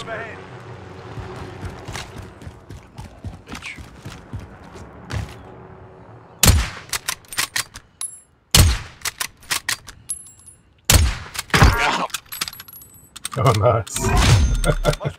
overhead. Bitch. Got him. Oh, nice.